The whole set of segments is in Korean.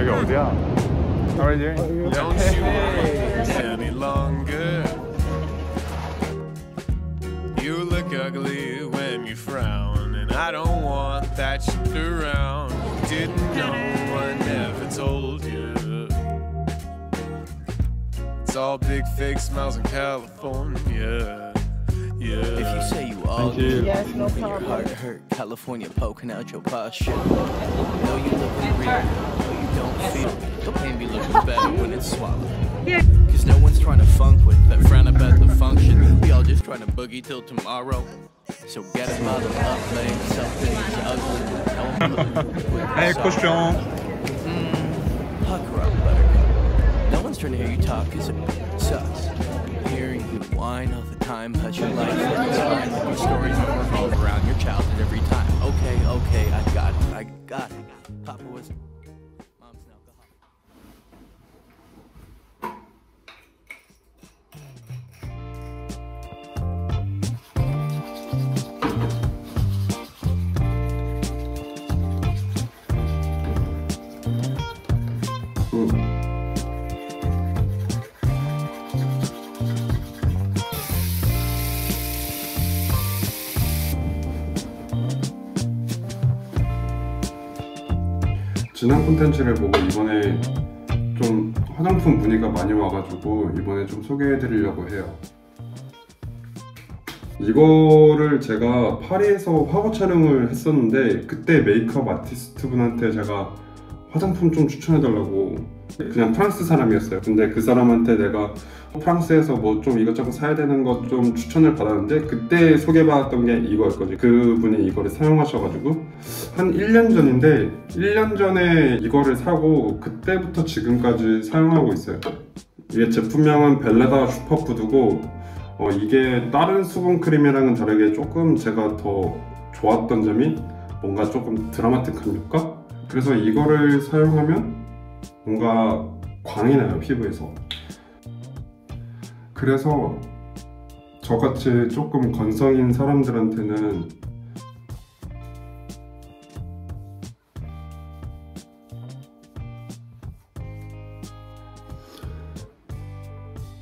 여기 어디야? How are you doing? Don't you want any longer? You look ugly when you frown, and I don't want that shit around. Didn't know I never told you. It's all big fake smiles in California. yeah. If you say you all you. Yes, no then your heart hurt. California poking out your posture. No, you look real. but you don't feel. The pain be looking better when it's swallowed. Cause no one's trying to funk with that frown about the function. We all just trying to boogie till tomorrow. So get a bottle up, man. Ugly. No one looking Hey, cushion. Hmm, pucker up, buttercup. No one's trying to hear you talk cause it sucks. You whine all the time about your life time like your stories revolve around your childhood every time. Okay, okay, I got it, I got it. Papa was 지난 콘텐츠를 보고 이번에 좀 화장품 문의가 많이 와가지고 이번에 좀 소개해드리려고 해요. 이거를 제가 파리에서 화보 촬영을 했었는데 그때 메이크업 아티스트 분한테 제가 화장품 좀 추천해달라고 그냥 프랑스 사람이었어요. 근데 그 사람한테 내가 프랑스에서 뭐 좀 이것저것 사야 되는 것 좀 추천을 받았는데 그때 소개받았던 게 이거였거든요. 그분이 이거를 사용하셔가지고 한 1년 전인데 1년 전에 이거를 사고 그때부터 지금까지 사용하고 있어요. 이게 제품명은 벨레다 슈퍼푸드고 어, 이게 다른 수분 크림이랑은 다르게 조금 제가 더 좋았던 점이 뭔가 조금 드라마틱한 효과? 그래서 이거를 사용하면 뭔가 광이 나요 피부에서 그래서 저같이 조금 건성인 사람들한테는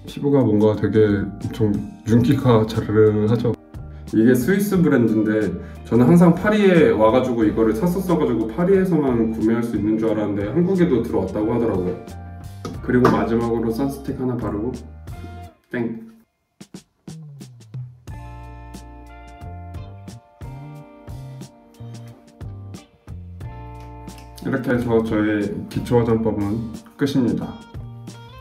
피부가 뭔가 되게 엄청 윤기가 자르르 하죠. 이게 스위스 브랜드인데 저는 항상 파리에 와가지고 이거를 샀었어가지고 파리에서만 구매할 수 있는 줄 알았는데 한국에도 들어왔다고 하더라고요. 그리고 마지막으로 선스틱 하나 바르고 땡. 이렇게 해서 저의 기초 화장법은 끝입니다.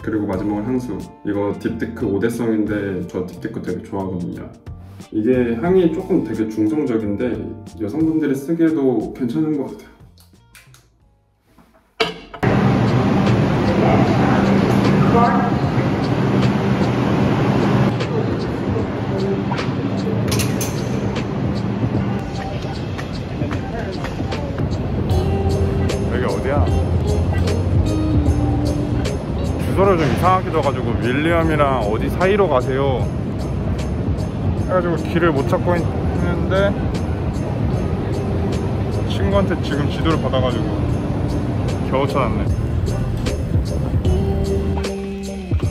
그리고 마지막으로 향수. 이거 딥티크 5대성인데 저 딥티크 되게 좋아하거든요. 이게 향이 조금 되게 중성적인데 여성분들이 쓰기에도 괜찮은 것 같아요. 여기 어디야? 주소를 좀 이상하게 줘가지고 윌리엄이랑 어디 사이로 가세요 해가지고 길을 못 찾고 있는데 친구한테 지금 지도를 받아가지고 겨우 찾았네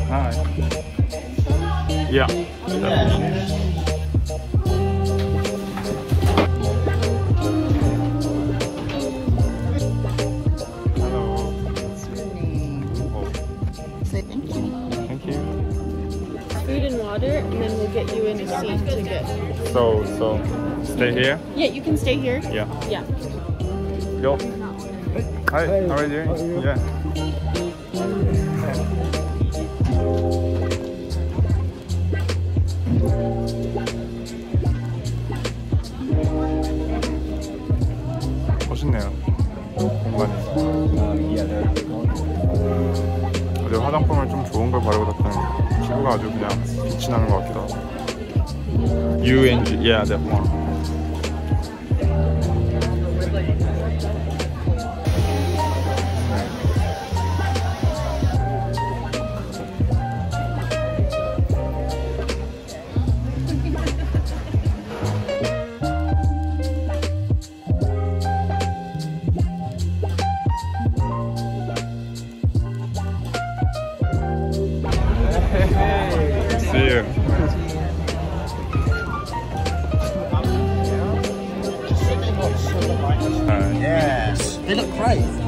아, 야. Hello. Get. So, so stay here. Yeah, you can stay here. Yeah. Yeah. Go. Hi. How are you? Yeah. 멋있네요. 공간이. 어제 화장품을 좀 좋은 걸 바르고 잤더니 피부가 아주 그냥 빛이 나는 것 같기도 하고. UNG, yeah, that one.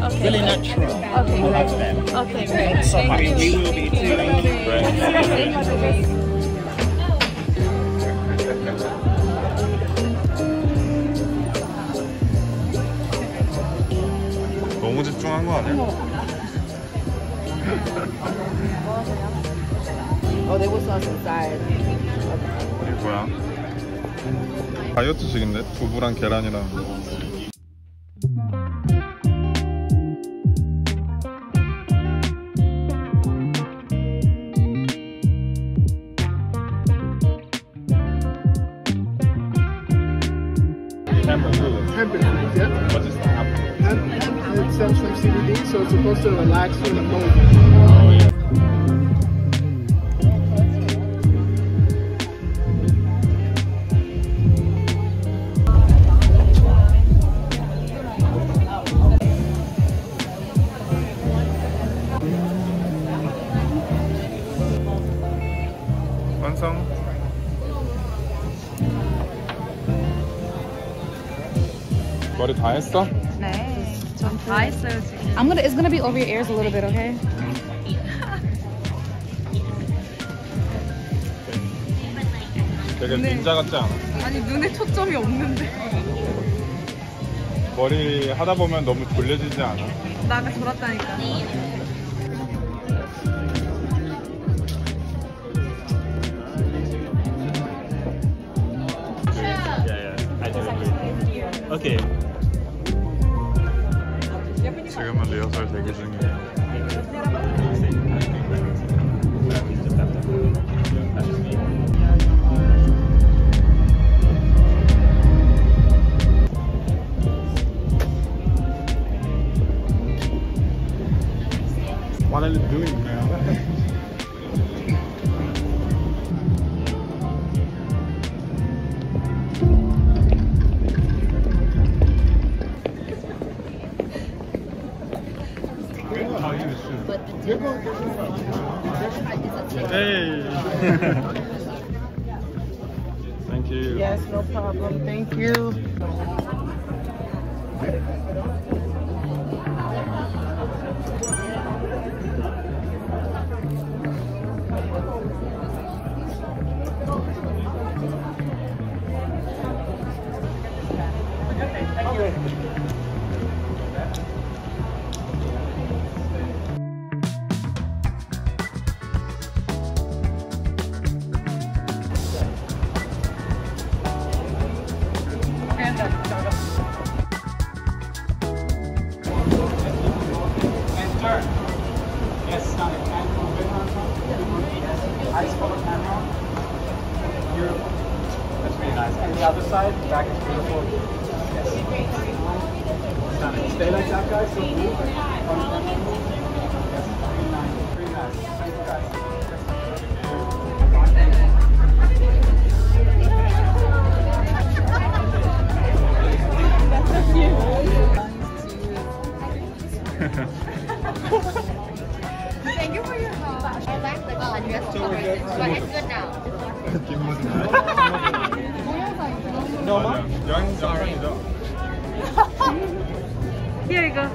Okay. Really natural. Okay, great. them. Okay, great. So, I Thank mean, you. we will be doing. 너무 집중한 거 아니야? Oh, there was sauce inside. 이게 뭐야? 다이어트식인데? 두부랑 계란이랑 supposed to relax you and mold you. 완성 머리 다 했어? I'm gonna. It's gonna be over your ears a little bit, okay? 되게 네. 닌자 같지 않아? 아니 눈에 초점이 없는데. 머리 하다 보면 너무 졸려지지 않아? 나가 졸았다니까. 지금은 리허설 대기 중이에요 Hey! Thank you. Yes, no problem. Thank you. Yes, Eyes full of camera. Beautiful. That's really nice. And the other side, the back is beautiful. Yes. Stomach. Stay like that, guys. So move. Front camera. Yes, very nice. Very nice. Thank you, guys. Thank you for your help. I like the oh, dress so cover, but it's good now. No. Young, sorry. Here you go.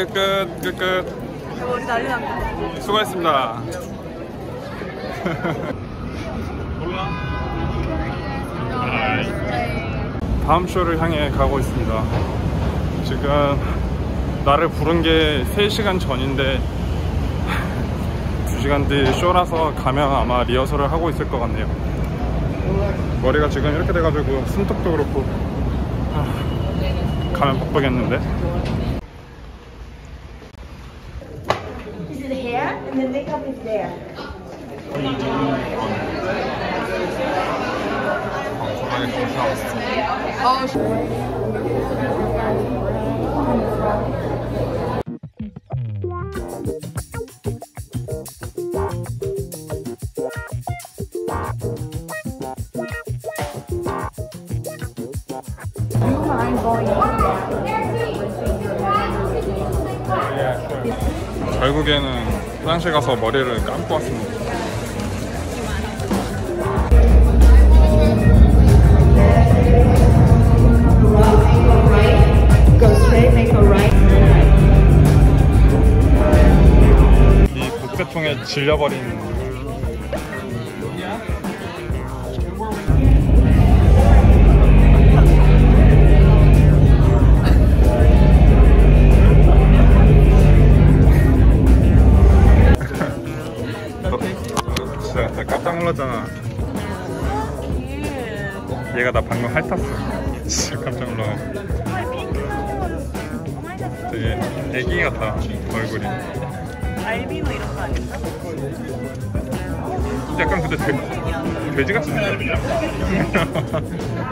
끝끝 끝끝 머리 난리 난다. 수고하셨습니다. 다음 쇼를 향해 가고 있습니다. 지금 나를 부른 게 3시간 전인데 2시간 뒤 쇼라서 가면 아마 리허설을 하고 있을 것 같네요 머리가 지금 이렇게 돼가지고 손톱도 그렇고 아, 가면 바쁘겠는데 This is the hair, and the makeup is there. 결국에는 화장실 가서 머리를 감고 왔습니다. 이 국대통에 질려버린 알비노 이런 거 아닌가? 약간 근데 돼, 돼지 같은데?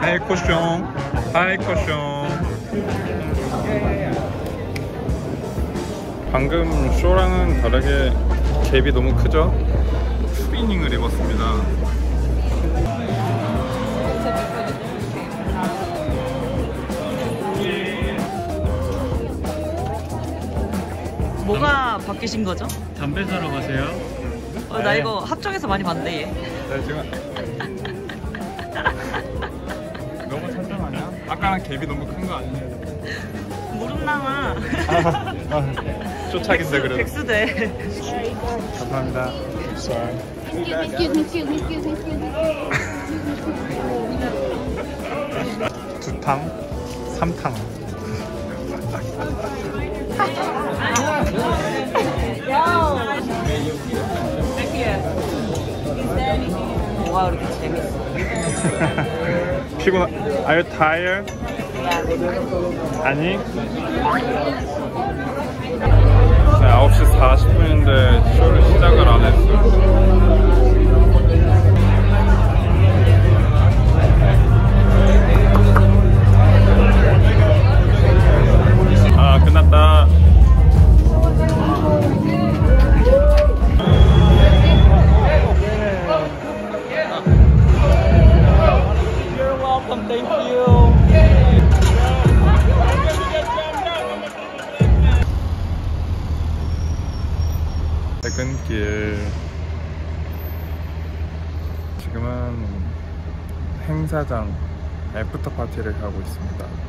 hi cochon hi cochon 방금 쇼랑은 다르게 갭이 너무 크죠? 추리닝을 입었습니다 뭐가 바뀌신 거죠? 담배 사러 가세요? 어, 나 이거 합정에서 많이 봤는데 얘. 네 지금 너무 천천하냐? 아까랑 갭이 너무 큰 거 아니에요? 무릎 나와. 쇼착인데 그래도 백수대. 감사합니다. 두 탕, 삼 탕. 뭐가 그렇게 재밌어? 피곤. Are you tired? 아니. 네, 9시 40분인데 쇼를 시작을 안 했어. 아 퇴근길. 지금은 행사장 애프터 파티를 가고 있습니다